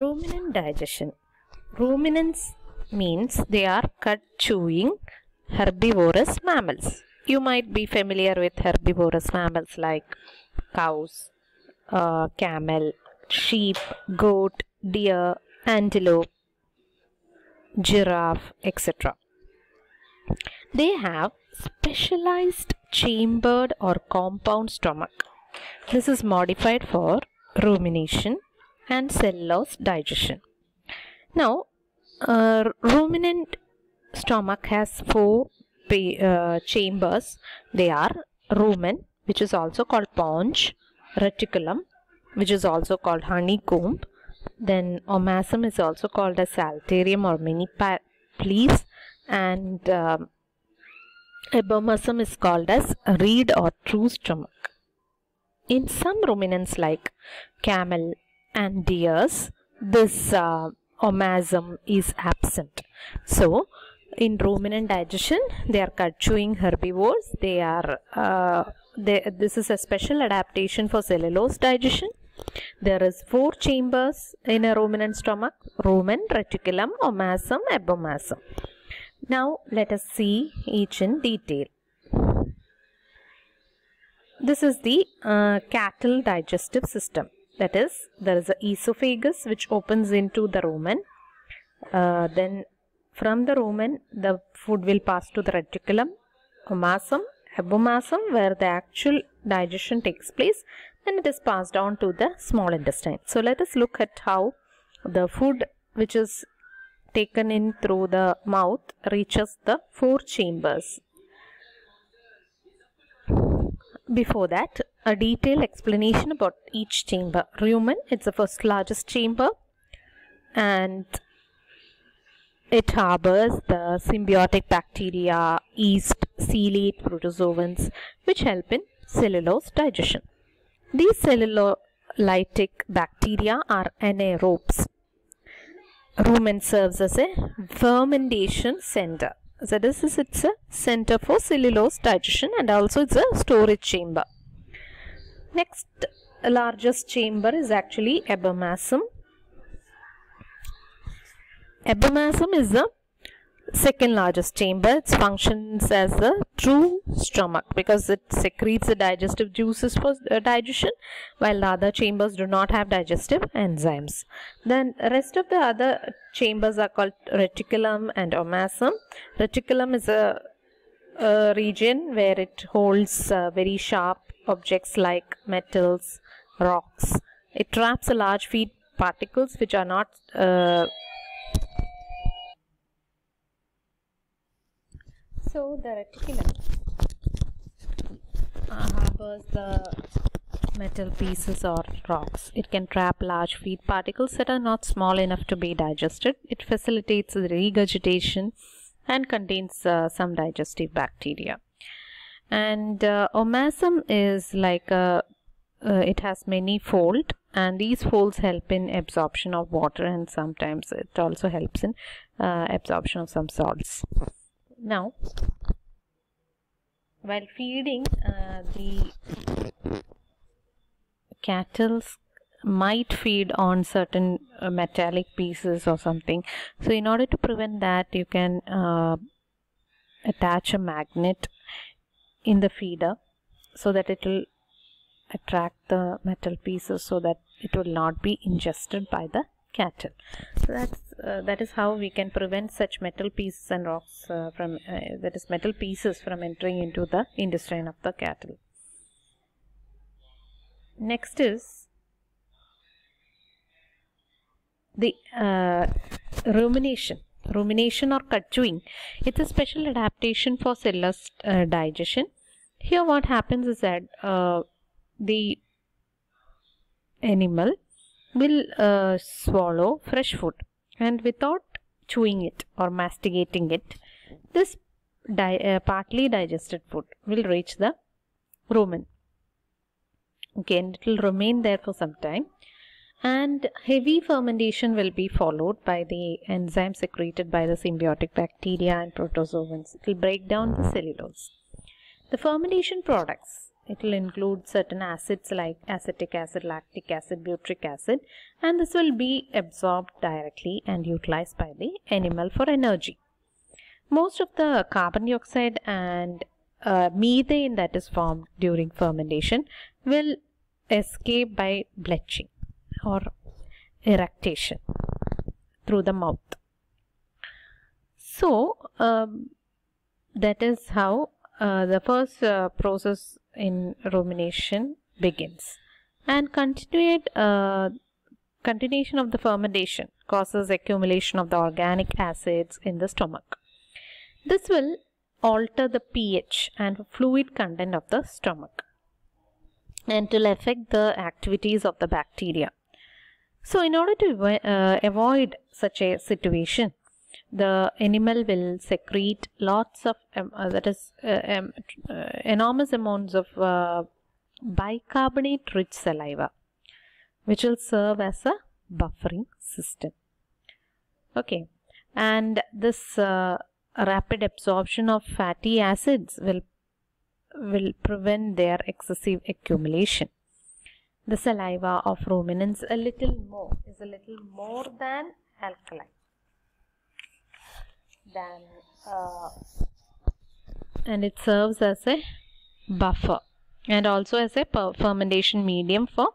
Ruminant digestion. Ruminants means they are cud chewing herbivorous mammals. You might be familiar with herbivorous mammals like cows, uh, camel, sheep, goat, deer, antelope, giraffe, etc. They have specialized chambered or compound stomach. This is modified for rumination and cellulose digestion. Now, uh, ruminant stomach has four uh, chambers. They are rumen, which is also called paunch, reticulum, which is also called honeycomb. Then omasum is also called as psalterium or mini please, and um, abomasum is called as reed or true stomach. In some ruminants like camel and deers, this uh, is absent. So, in ruminant digestion, they are cud chewing herbivores. They are uh, they, this is a special adaptation for cellulose digestion. There is four chambers in a ruminant stomach: rumen, reticulum, omasum, abomasum. Now, let us see each in detail. This is the uh, cattle digestive system. That is, there is a esophagus which opens into the rumen. Uh, then from the rumen, the food will pass to the reticulum, omasum, abomasum, where the actual digestion takes place. Then it is passed on to the small intestine. So let us look at how the food which is taken in through the mouth reaches the four chambers before that, a detailed explanation about each chamber. Rumen, it's the first largest chamber and it harbors the symbiotic bacteria, yeast, ciliate protozoans which help in cellulose digestion. These cellulolytic bacteria are anaerobes. Rumen serves as a fermentation center. So this is it's a center for cellulose digestion and also it's a storage chamber. Next largest chamber is actually abomasum. Abomasum is the second largest chamber. It functions as the true stomach because it secretes the digestive juices for uh, digestion while the other chambers do not have digestive enzymes. Then rest of the other chambers are called reticulum and omasum. Reticulum is a, a region where it holds uh, very sharp objects like metals, rocks. It traps a large feed particles which are not uh, So the reticulum uh, harbors the metal pieces or rocks. It can trap large feed particles that are not small enough to be digested. It facilitates the regurgitation and contains uh, some digestive bacteria. And uh, omasum is like a, uh, it has many fold and these folds help in absorption of water and sometimes it also helps in uh, absorption of some salts. Now, while feeding, uh, the cattle might feed on certain uh, metallic pieces or something. So, in order to prevent that, you can uh, attach a magnet in the feeder so that it will attract the metal pieces so that it will not be ingested by the cattle. So that's uh, that is how we can prevent such metal pieces and rocks uh, from uh, that is metal pieces from entering into the intestine of the cattle. Next is the uh, rumination. Rumination or cud chewing. It's a special adaptation for cellulose uh, digestion. Here what happens is that uh, the animal will uh, swallow fresh food and without chewing it or masticating it this di uh, partly digested food will reach the rumen okay and it will remain there for some time and heavy fermentation will be followed by the enzyme secreted by the symbiotic bacteria and protozoans. It will break down the cellulose. The fermentation products it will include certain acids like acetic acid, lactic acid, butyric acid and this will be absorbed directly and utilized by the animal for energy. Most of the carbon dioxide and uh, methane that is formed during fermentation will escape by belching or eructation through the mouth. So, um, that is how uh, the first uh, process in rumination begins and continued uh, continuation of the fermentation causes accumulation of the organic acids in the stomach. This will alter the pH and fluid content of the stomach and will affect the activities of the bacteria. So in order to uh, avoid such a situation, the animal will secrete lots of um, uh, that is uh, um, uh, enormous amounts of uh, bicarbonate rich saliva which will serve as a buffering system. Okay. And this uh, rapid absorption of fatty acids will will prevent their excessive accumulation the saliva of ruminants a little more is a little more than alkaline. Then uh, and it serves as a buffer and also as a fermentation medium for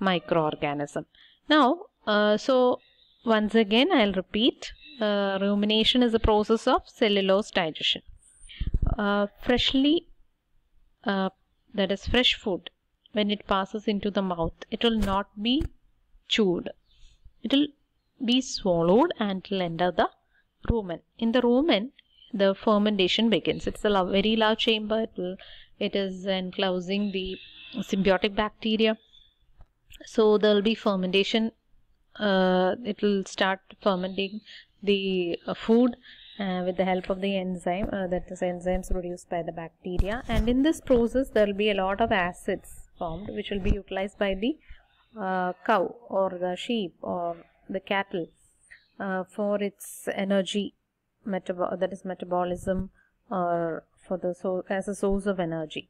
microorganism. Now uh, so once again i'll repeat uh, rumination is a process of cellulose digestion. Uh, freshly uh, that is fresh food when it passes into the mouth it will not be chewed it will be swallowed and will enter the rumen. In the rumen, the fermentation begins. It's a very large chamber. It, will, it is enclosing the symbiotic bacteria. So there will be fermentation. Uh, it will start fermenting the uh, food uh, with the help of the enzyme uh, that is enzymes produced by the bacteria and in this process there will be a lot of acids formed which will be utilized by the uh, cow or the sheep or the cattle uh, for its energy metabol that is metabolism or for the so as a source of energy.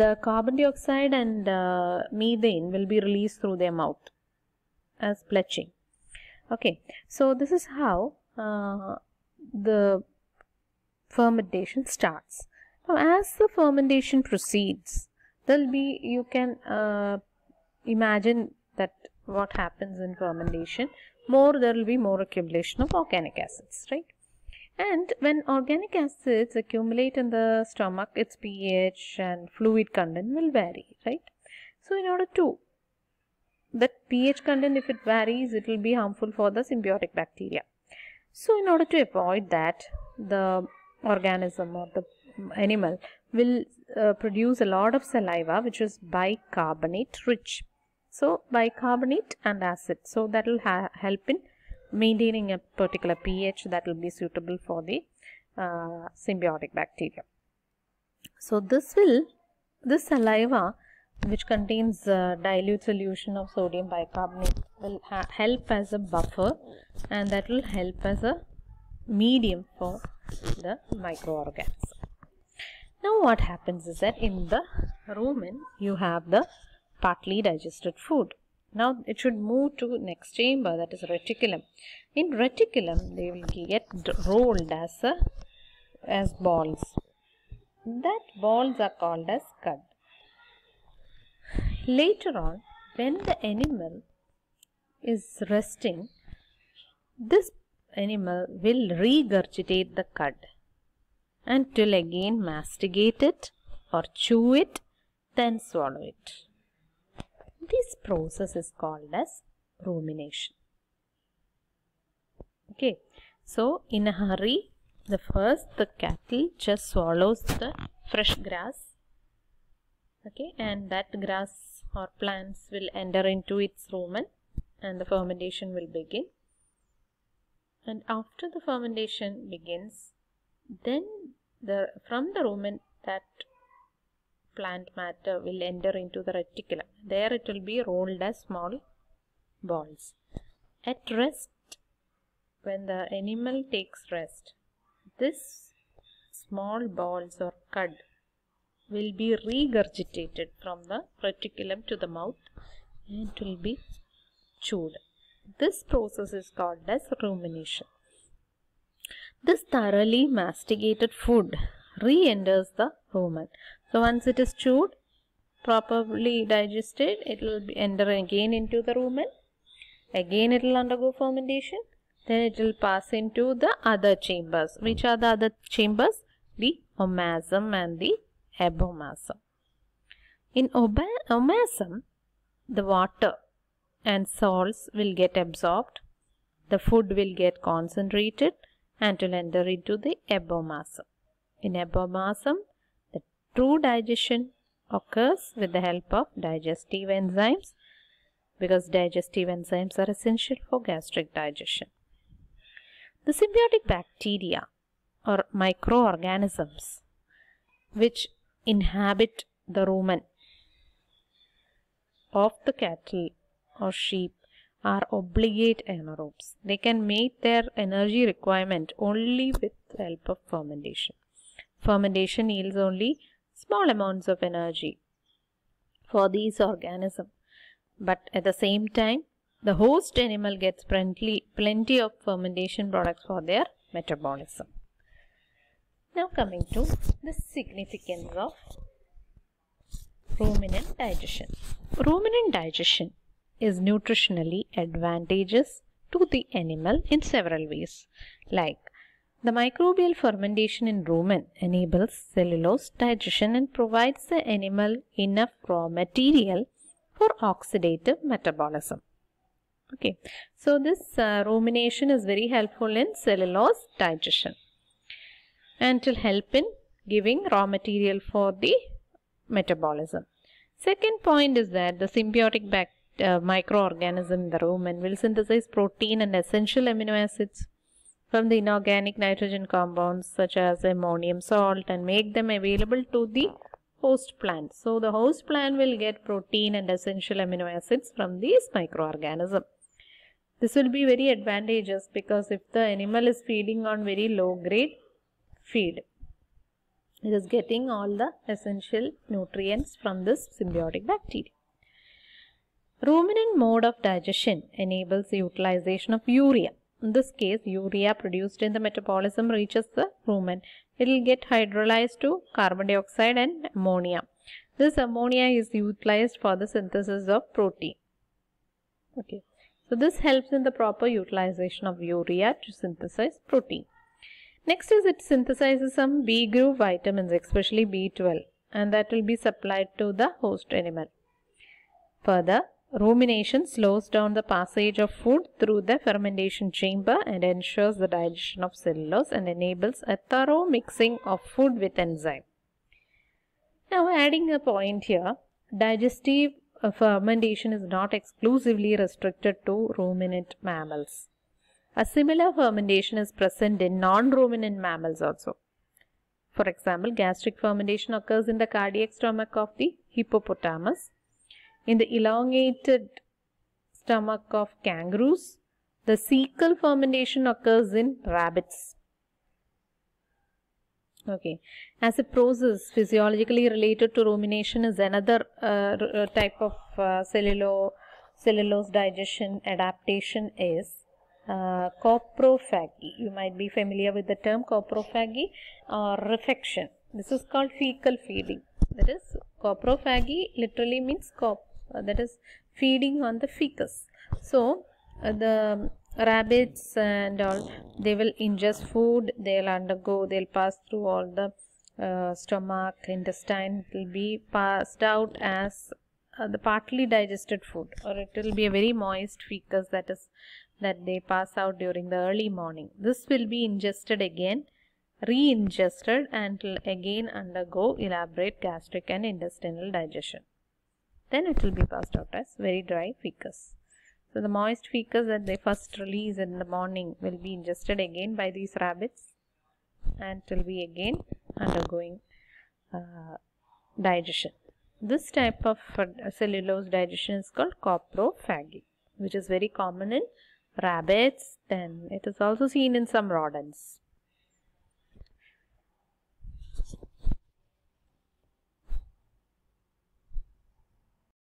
The carbon dioxide and uh, methane will be released through their mouth as belching okay so this is how uh, the fermentation starts. Now as the fermentation proceeds there'll be you can uh, imagine that what happens in fermentation. More there will be more accumulation of organic acids right? And when organic acids accumulate in the stomach its pH and fluid content will vary right? So in order to that pH content if it varies it will be harmful for the symbiotic bacteria. So in order to avoid that the organism or the animal will uh, produce a lot of saliva which is bicarbonate rich so bicarbonate and acid. So that will help in maintaining a particular pH that will be suitable for the uh, symbiotic bacteria. So this will, this saliva which contains uh, dilute solution of sodium bicarbonate will help as a buffer and that will help as a medium for the microorganism. Now what happens is that in the rumen you have the partly digested food. Now it should move to next chamber that is reticulum. In reticulum they will get rolled as a, as balls. That balls are called as cud. Later on when the animal is resting this animal will regurgitate the cud and will again masticate it or chew it then swallow it. This process is called as rumination. Okay, so in a hurry, the first the cattle just swallows the fresh grass. Okay, and that grass or plants will enter into its rumen and the fermentation will begin. And after the fermentation begins, then the from the rumen that plant matter will enter into the reticulum. There it will be rolled as small balls. At rest, when the animal takes rest, this small balls or cud will be regurgitated from the reticulum to the mouth and it will be chewed. This process is called as rumination. This thoroughly masticated food re-enters the rumen. So once it is chewed, properly digested, it will enter again into the rumen. Again it will undergo fermentation. Then it will pass into the other chambers. Which are the other chambers? The omasum and the abomasum. In omasum, the water and salts will get absorbed. The food will get concentrated and will enter into the abomasum. In abomasum, the true digestion occurs with the help of digestive enzymes because digestive enzymes are essential for gastric digestion. The symbiotic bacteria or microorganisms which inhabit the rumen of the cattle or sheep are obligate anaerobes. They can meet their energy requirement only with the help of fermentation. Fermentation yields only small amounts of energy for these organisms. But at the same time, the host animal gets plenty, plenty of fermentation products for their metabolism. Now coming to the significance of ruminant digestion. Ruminant digestion is nutritionally advantageous to the animal in several ways like the microbial fermentation in rumen enables cellulose digestion and provides the animal enough raw material for oxidative metabolism. Okay, so this uh, rumination is very helpful in cellulose digestion and will help in giving raw material for the metabolism. Second point is that the symbiotic bacteria uh, microorganism in the rumen will synthesize protein and essential amino acids from the inorganic nitrogen compounds such as ammonium salt and make them available to the host plant. So the host plant will get protein and essential amino acids from these microorganisms. This will be very advantageous because if the animal is feeding on very low grade feed, it is getting all the essential nutrients from this symbiotic bacteria. Ruminant mode of digestion enables the utilization of urea. In this case, urea produced in the metabolism reaches the rumen. It will get hydrolyzed to carbon dioxide and ammonia. This ammonia is utilized for the synthesis of protein. Okay. So this helps in the proper utilization of urea to synthesize protein. Next is it synthesizes some B group vitamins, especially B12 and that will be supplied to the host animal. Further, Rumination slows down the passage of food through the fermentation chamber and ensures the digestion of cellulose and enables a thorough mixing of food with enzyme. Now adding a point here, digestive uh, fermentation is not exclusively restricted to ruminant mammals. A similar fermentation is present in non-ruminant mammals also. For example, gastric fermentation occurs in the cardiac stomach of the hippopotamus in the elongated stomach of kangaroos, the cecal fermentation occurs in rabbits. Okay, as a process physiologically related to rumination is another uh, uh type of uh, cellulo cellulose digestion adaptation is uh, coprophagy. You might be familiar with the term coprophagy or refection. This is called fecal feeding. That is coprophagy literally means cop that is feeding on the feces. So uh, the rabbits and all they will ingest food they'll undergo they'll pass through all the uh, stomach intestine it will be passed out as uh, the partly digested food or it will be a very moist feces that is that they pass out during the early morning this will be ingested again re-ingested and again undergo elaborate gastric and intestinal digestion then it will be passed out as very dry feces. So the moist feces that they first release in the morning will be ingested again by these rabbits and will be again undergoing uh, digestion. This type of uh, cellulose digestion is called coprophagy which is very common in rabbits then it is also seen in some rodents.